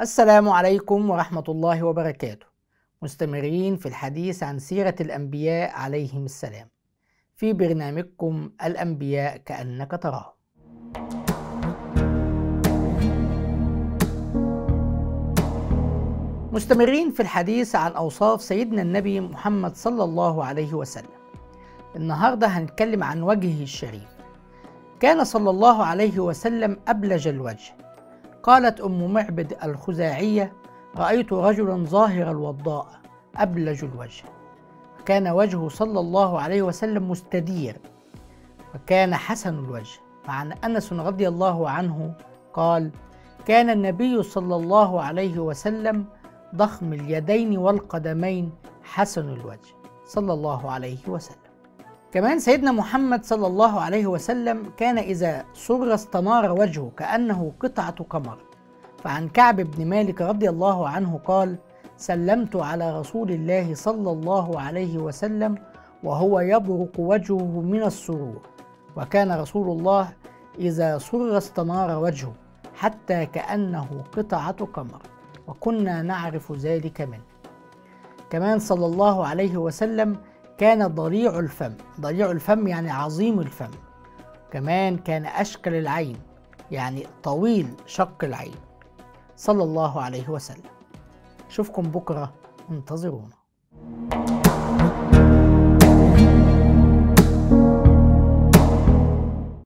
السلام عليكم ورحمة الله وبركاته. مستمرين في الحديث عن سيرة الأنبياء عليهم السلام. في برنامجكم الأنبياء كأنك تراهم مستمرين في الحديث عن أوصاف سيدنا النبي محمد صلى الله عليه وسلم. النهاردة هنتكلم عن وجهه الشريف. كان صلى الله عليه وسلم أبلج الوجه. قالت أم معبد الخزاعية رأيت رجلا ظاهر الوضاء أبلج الوجه. كان وجهه صلى الله عليه وسلم مستدير وكان حسن الوجه. مع أن أنس رضي الله عنه قال كان النبي صلى الله عليه وسلم ضخم اليدين والقدمين حسن الوجه. صلى الله عليه وسلم. كمان سيدنا محمد صلى الله عليه وسلم كان إذا سر استنار وجهه كأنه قطعة قمر. فعن كعب بن مالك رضي الله عنه قال سلمت على رسول الله صلى الله عليه وسلم وهو يبرق وجهه من السرور. وكان رسول الله إذا سر استنار وجهه حتى كأنه قطعة قمر. وكنا نعرف ذلك منه. كمان صلى الله عليه وسلم كان ضريع الفم. ضريع الفم يعني عظيم الفم. كمان كان أشكل العين يعني طويل شق العين. صلى الله عليه وسلم. اشوفكم بكرة. انتظرونا.